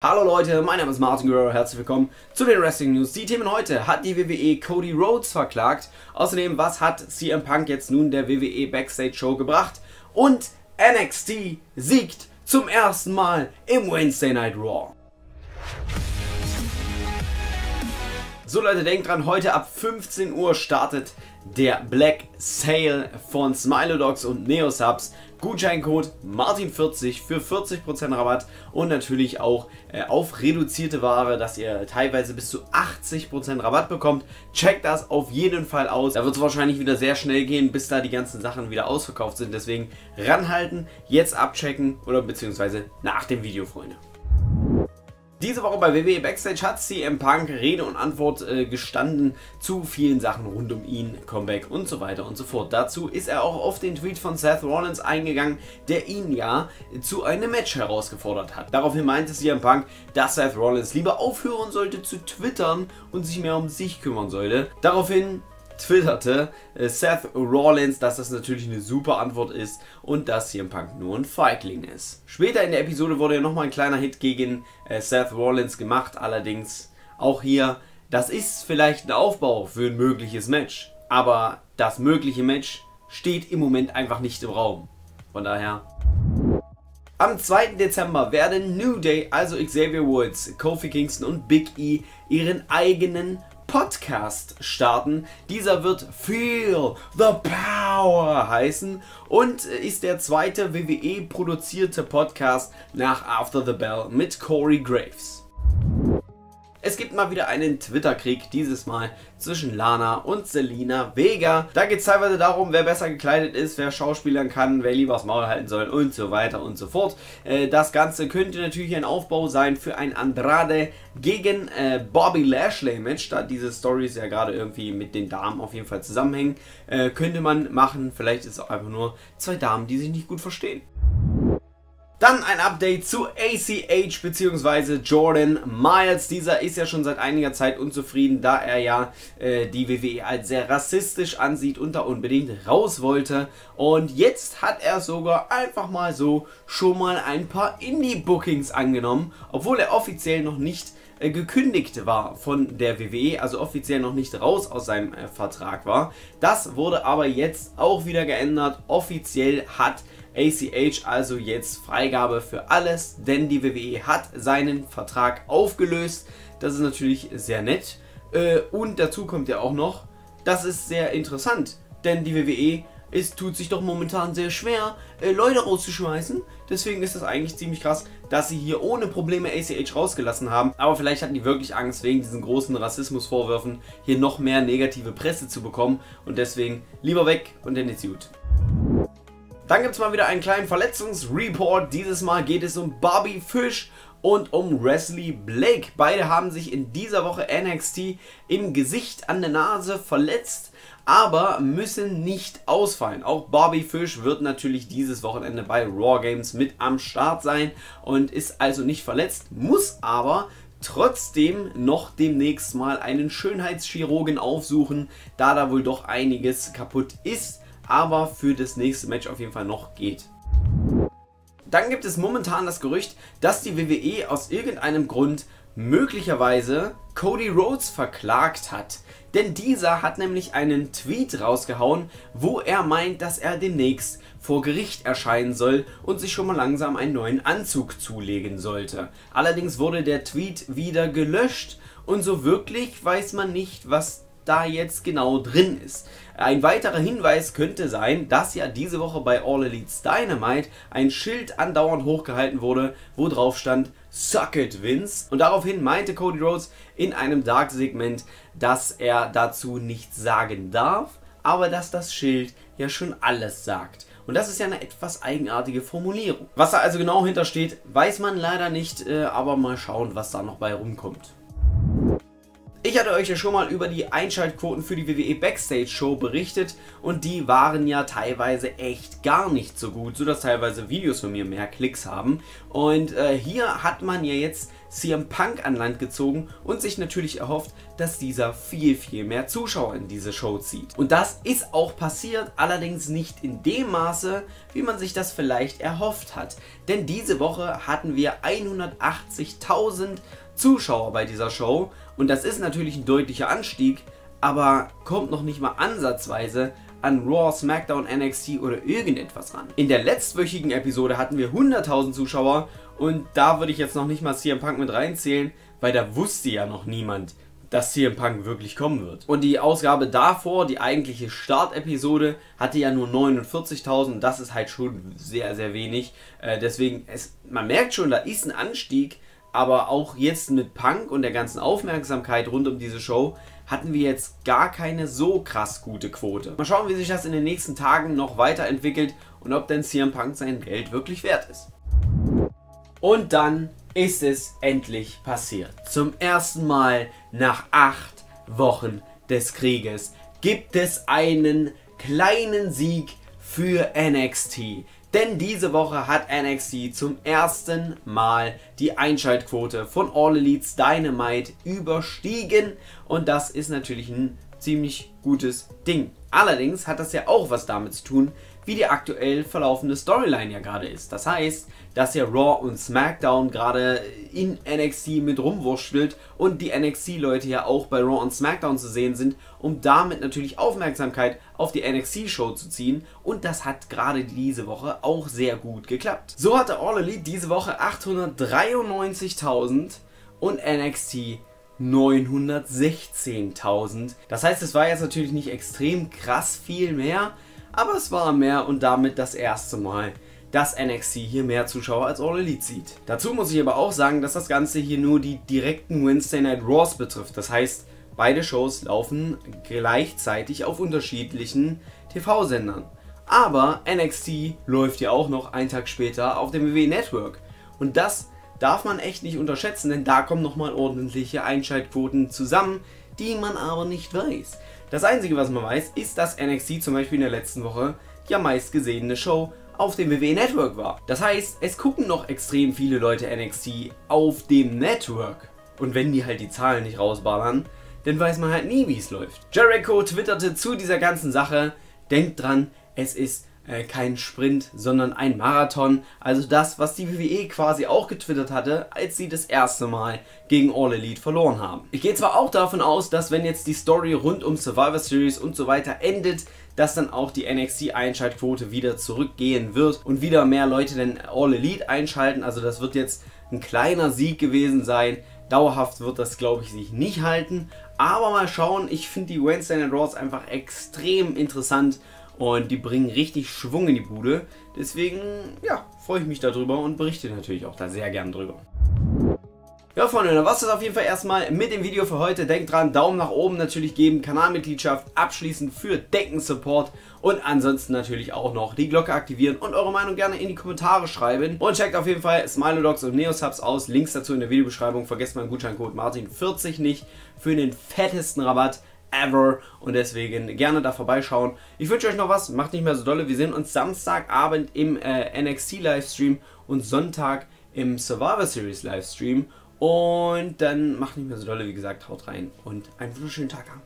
Hallo Leute, mein Name ist Martin Guerrero, herzlich willkommen zu den Wrestling News. Die Themen heute, hat die WWE Cody Rhodes verklagt? Außerdem, was hat CM Punk jetzt nun der WWE Backstage Show gebracht? Und NXT siegt zum ersten Mal im Wednesday Night Raw. So Leute, denkt dran, heute ab 15 Uhr startet der Black Sale von Smilodogs und Neosubs. Gutscheincode Martin40 für 40% Rabatt und natürlich auch äh, auf reduzierte Ware, dass ihr teilweise bis zu 80% Rabatt bekommt. Checkt das auf jeden Fall aus. Da wird es wahrscheinlich wieder sehr schnell gehen, bis da die ganzen Sachen wieder ausverkauft sind. Deswegen ranhalten, jetzt abchecken oder beziehungsweise nach dem Video, Freunde. Diese Woche bei WWE Backstage hat CM Punk Rede und Antwort äh, gestanden zu vielen Sachen rund um ihn, Comeback und so weiter und so fort. Dazu ist er auch auf den Tweet von Seth Rollins eingegangen, der ihn ja zu einem Match herausgefordert hat. Daraufhin meinte CM Punk, dass Seth Rollins lieber aufhören sollte zu twittern und sich mehr um sich kümmern sollte. Daraufhin twitterte äh, Seth Rollins, dass das natürlich eine super Antwort ist und dass CM Punk nur ein Feigling ist. Später in der Episode wurde ja nochmal ein kleiner Hit gegen äh, Seth Rollins gemacht, allerdings auch hier, das ist vielleicht ein Aufbau für ein mögliches Match, aber das mögliche Match steht im Moment einfach nicht im Raum. Von daher am 2. Dezember werden New Day, also Xavier Woods, Kofi Kingston und Big E ihren eigenen Podcast starten. Dieser wird Feel the Power heißen und ist der zweite WWE produzierte Podcast nach After the Bell mit Corey Graves. Es gibt mal wieder einen Twitter-Krieg, dieses Mal zwischen Lana und Selina Vega. Da geht es teilweise darum, wer besser gekleidet ist, wer schauspielern kann, wer lieber das Maul halten soll und so weiter und so fort. Äh, das Ganze könnte natürlich ein Aufbau sein für ein Andrade gegen äh, Bobby Lashley Match, da diese Stories ja gerade irgendwie mit den Damen auf jeden Fall zusammenhängen. Äh, könnte man machen, vielleicht ist es auch einfach nur zwei Damen, die sich nicht gut verstehen. Dann ein Update zu ACH bzw. Jordan Miles. Dieser ist ja schon seit einiger Zeit unzufrieden, da er ja äh, die WWE als sehr rassistisch ansieht und da unbedingt raus wollte. Und jetzt hat er sogar einfach mal so schon mal ein paar Indie-Bookings angenommen, obwohl er offiziell noch nicht äh, gekündigt war von der WWE, also offiziell noch nicht raus aus seinem äh, Vertrag war. Das wurde aber jetzt auch wieder geändert. Offiziell hat ACH also jetzt Freigabe für alles, denn die WWE hat seinen Vertrag aufgelöst. Das ist natürlich sehr nett. Äh, und dazu kommt ja auch noch, das ist sehr interessant, denn die WWE es tut sich doch momentan sehr schwer, äh, Leute rauszuschmeißen. Deswegen ist es eigentlich ziemlich krass, dass sie hier ohne Probleme ACH rausgelassen haben. Aber vielleicht hatten die wirklich Angst, wegen diesen großen Rassismusvorwürfen hier noch mehr negative Presse zu bekommen. Und deswegen lieber weg und dann ist gut. Dann gibt es mal wieder einen kleinen Verletzungsreport. Dieses Mal geht es um Bobby Fish und um Wesley Blake. Beide haben sich in dieser Woche NXT im Gesicht an der Nase verletzt, aber müssen nicht ausfallen. Auch Bobby Fish wird natürlich dieses Wochenende bei Raw Games mit am Start sein und ist also nicht verletzt, muss aber trotzdem noch demnächst mal einen Schönheitschirurgen aufsuchen, da da wohl doch einiges kaputt ist aber für das nächste Match auf jeden Fall noch geht. Dann gibt es momentan das Gerücht, dass die WWE aus irgendeinem Grund möglicherweise Cody Rhodes verklagt hat. Denn dieser hat nämlich einen Tweet rausgehauen, wo er meint, dass er demnächst vor Gericht erscheinen soll und sich schon mal langsam einen neuen Anzug zulegen sollte. Allerdings wurde der Tweet wieder gelöscht und so wirklich weiß man nicht, was da jetzt genau drin ist. Ein weiterer Hinweis könnte sein, dass ja diese Woche bei All Elites Dynamite ein Schild andauernd hochgehalten wurde, wo drauf stand Suck it Vince. Und daraufhin meinte Cody Rhodes in einem Dark-Segment, dass er dazu nichts sagen darf, aber dass das Schild ja schon alles sagt. Und das ist ja eine etwas eigenartige Formulierung. Was da also genau hintersteht, weiß man leider nicht, äh, aber mal schauen, was da noch bei rumkommt. Ich hatte euch ja schon mal über die Einschaltquoten für die WWE Backstage Show berichtet und die waren ja teilweise echt gar nicht so gut, sodass teilweise Videos von mir mehr Klicks haben. Und äh, hier hat man ja jetzt CM Punk an Land gezogen und sich natürlich erhofft, dass dieser viel, viel mehr Zuschauer in diese Show zieht. Und das ist auch passiert, allerdings nicht in dem Maße, wie man sich das vielleicht erhofft hat. Denn diese Woche hatten wir 180.000 Zuschauer bei dieser Show und das ist natürlich ein deutlicher Anstieg, aber kommt noch nicht mal ansatzweise an Raw, SmackDown, NXT oder irgendetwas ran. In der letztwöchigen Episode hatten wir 100.000 Zuschauer und da würde ich jetzt noch nicht mal CM Punk mit reinzählen, weil da wusste ja noch niemand, dass CM Punk wirklich kommen wird. Und die Ausgabe davor, die eigentliche Startepisode, hatte ja nur 49.000 das ist halt schon sehr, sehr wenig. Äh, deswegen, es, man merkt schon, da ist ein Anstieg, aber auch jetzt mit Punk und der ganzen Aufmerksamkeit rund um diese Show hatten wir jetzt gar keine so krass gute Quote. Mal schauen, wie sich das in den nächsten Tagen noch weiterentwickelt und ob denn CM Punk sein Geld wirklich wert ist. Und dann ist es endlich passiert. Zum ersten Mal nach acht Wochen des Krieges gibt es einen kleinen Sieg für NXT. Denn diese Woche hat NXT zum ersten Mal die Einschaltquote von All Elites Dynamite überstiegen und das ist natürlich ein ziemlich gutes Ding. Allerdings hat das ja auch was damit zu tun, wie die aktuell verlaufende Storyline ja gerade ist. Das heißt, dass ja Raw und SmackDown gerade in NXT mit rumwurschtelt und die NXT-Leute ja auch bei Raw und SmackDown zu sehen sind, um damit natürlich Aufmerksamkeit auf die NXT-Show zu ziehen und das hat gerade diese Woche auch sehr gut geklappt. So hatte All Elite diese Woche 893.000 und NXT 916.000. Das heißt, es war jetzt natürlich nicht extrem krass viel mehr, aber es war mehr und damit das erste Mal, dass NXT hier mehr Zuschauer als All Elite sieht. Dazu muss ich aber auch sagen, dass das Ganze hier nur die direkten Wednesday Night Raws betrifft. Das heißt, beide Shows laufen gleichzeitig auf unterschiedlichen TV-Sendern. Aber NXT läuft ja auch noch einen Tag später auf dem WWE Network. Und das darf man echt nicht unterschätzen, denn da kommen nochmal ordentliche Einschaltquoten zusammen, die man aber nicht weiß. Das einzige, was man weiß, ist, dass NXT zum Beispiel in der letzten Woche die am meist gesehene Show auf dem WWE Network war. Das heißt, es gucken noch extrem viele Leute NXT auf dem Network. Und wenn die halt die Zahlen nicht rausballern, dann weiß man halt nie, wie es läuft. Jericho twitterte zu dieser ganzen Sache, denkt dran, es ist äh, kein Sprint, sondern ein Marathon. Also das, was die WWE quasi auch getwittert hatte, als sie das erste Mal gegen All Elite verloren haben. Ich gehe zwar auch davon aus, dass wenn jetzt die Story rund um Survivor Series und so weiter endet, dass dann auch die NXT-Einschaltquote wieder zurückgehen wird und wieder mehr Leute den All Elite einschalten. Also das wird jetzt ein kleiner Sieg gewesen sein. Dauerhaft wird das, glaube ich, sich nicht halten. Aber mal schauen, ich finde die Wednesday Night Raws einfach extrem interessant und die bringen richtig Schwung in die Bude. Deswegen, ja, freue ich mich darüber und berichte natürlich auch da sehr gern drüber. Ja Freunde, dann war es das auf jeden Fall erstmal mit dem Video für heute. Denkt dran, Daumen nach oben natürlich geben, Kanalmitgliedschaft abschließen für Deckensupport und ansonsten natürlich auch noch die Glocke aktivieren und eure Meinung gerne in die Kommentare schreiben. Und checkt auf jeden Fall Smilodogs und Neosubs aus, Links dazu in der Videobeschreibung. Vergesst meinen Gutscheincode Martin40 nicht für den fettesten Rabatt ever und deswegen gerne da vorbeischauen. Ich wünsche euch noch was, macht nicht mehr so dolle. Wir sehen uns Samstagabend im äh, NXT Livestream und Sonntag im Survivor Series Livestream und dann macht nicht mehr so dolle, wie gesagt, haut rein und einen wunderschönen Tag haben.